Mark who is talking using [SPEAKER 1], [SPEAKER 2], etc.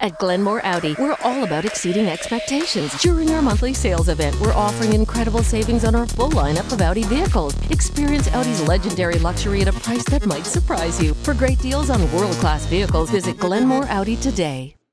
[SPEAKER 1] At Glenmore Audi, we're all about exceeding expectations. During our monthly sales event, we're offering incredible savings on our full lineup of Audi vehicles. Experience Audi's legendary luxury at a price that might surprise you. For great deals on world class vehicles, visit Glenmore Audi today.